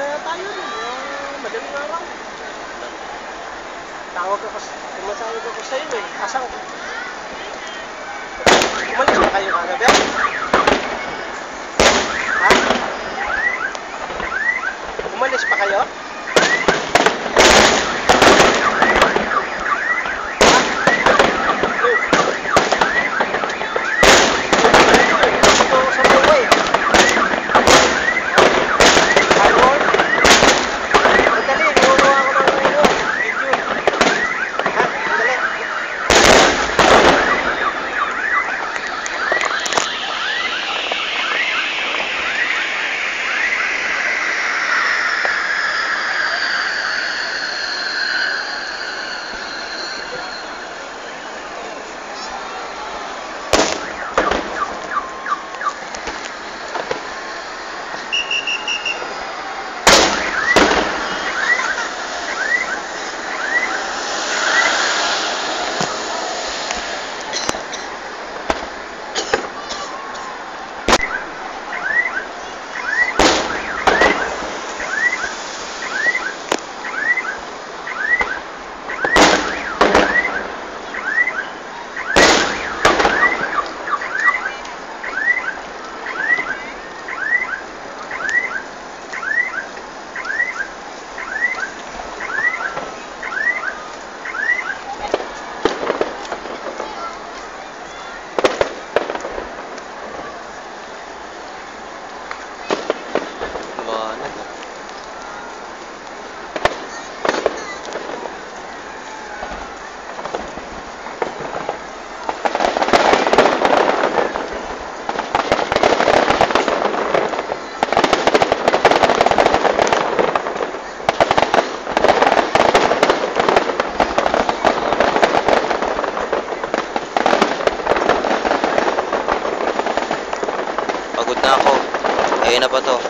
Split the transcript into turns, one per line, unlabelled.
Na tayo. Uh, madaling araw. Tawag ako, tumatawag ako sa iyo eh. Asang, umalis na kayo kagabi? Ha? Umalis pa kayo? потом.